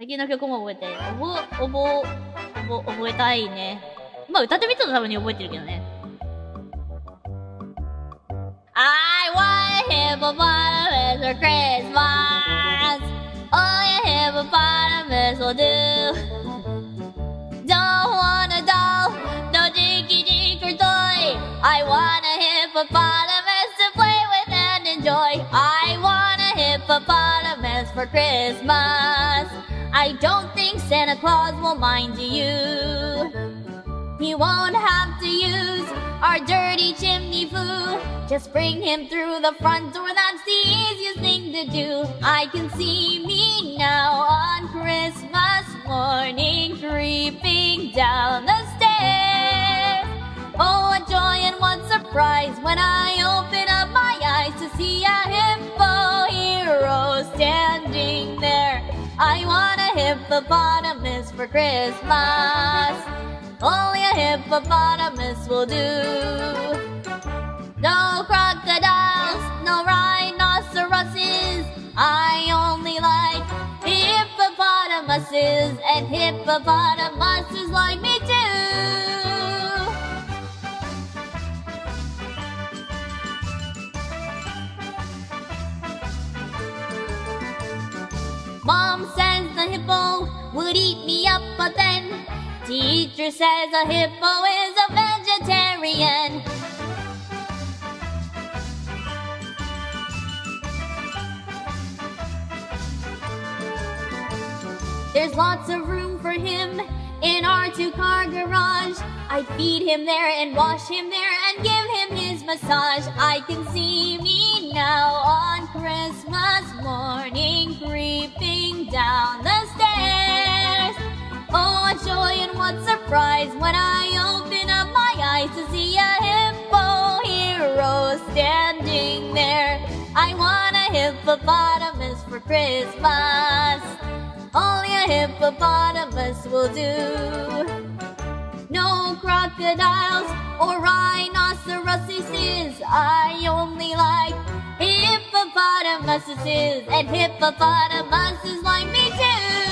最近の曲も覚えて、覚、覚、覚、覚えたいね。まあ歌ってみたら多分に覚えてるけどね。I want hippopotamus for Christmas. Oh yeah, hippopotamus will do. Don't want a doll, no jinky jink or toy. I want a hippopotamus to play with and enjoy. I want a hippopotamus for Christmas. I don't think Santa Claus will mind you. He won't have to use our dirty chimney flue. Just bring him through the front door, that's the easiest thing to do. I can see me now on Christmas morning creeping down the stairs. Oh, what joy and what surprise when I open up my eyes to see a hippo hippopotamus for Christmas. Only a hippopotamus will do. No crocodiles, no rhinoceroses. I only like hippopotamuses, and hippopotamuses like me too. Mom says the hippo would eat me up, but then teacher says a hippo is a vegetarian. There's lots of room for him in our two-car garage. I'd feed him there and wash him there and give him his massage. I can see me now on Christmas morning when I open up my eyes to see a hippo hero standing there. I want a hippopotamus for Christmas. Only a hippopotamus will do. No crocodiles or rhinoceroses. I only like hippopotamuses, and hippopotamuses like me too.